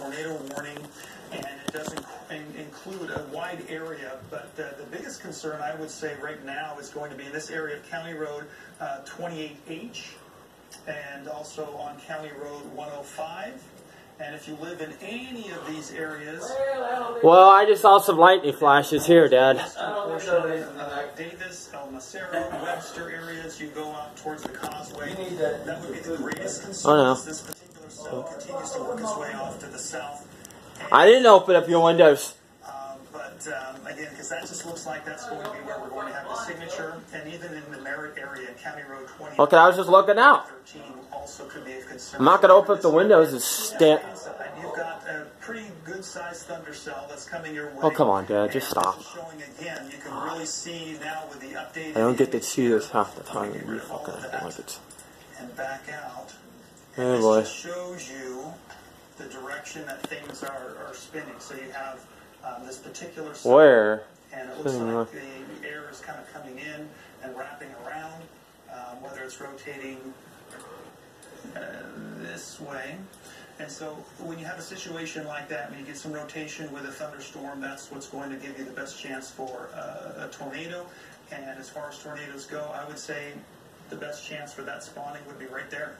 tornado warning, and it does inc- in- include a wide area. But the, the biggest concern, I would say, right now is going to be in this area of County Road uh, 28H, and also on County Road 105. And if you live in any of these areas, Well, I just saw some lightning flashes here, Dad. eastern portion of uh, Davis, El Macero, Webster areas, you go out towards the causeway. That would be the greatest concern. Oh, no. Is This particular cell continues to work its way off to the south. I didn't open up your windows. um, but um, again, because that just looks like that's going to be where we're going to have the signature, and even in the Merritt area, County Road 20. Okay, I was just looking out. also could be. I'm not gonna open up the windows and stand. Inside, You've got a pretty good sized thunder cell that's coming your way. Oh, come on, Dad, just stop. this is Showing again, really see now with the updated. I don't get to see this half the time. You rid of all fucking like it's. And back out. Oh, this boy. just shows you the direction that things are, are spinning. So you have um, this particular cell, Where? and it looks like the, the air is kind of coming in and wrapping around, um, whether it's rotating uh, this way. And so when you have a situation like that, when you get some rotation with a thunderstorm, that's what's going to give you the best chance for uh, a tornado. And as far as tornadoes go, I would say the best chance for that spawning would be right there.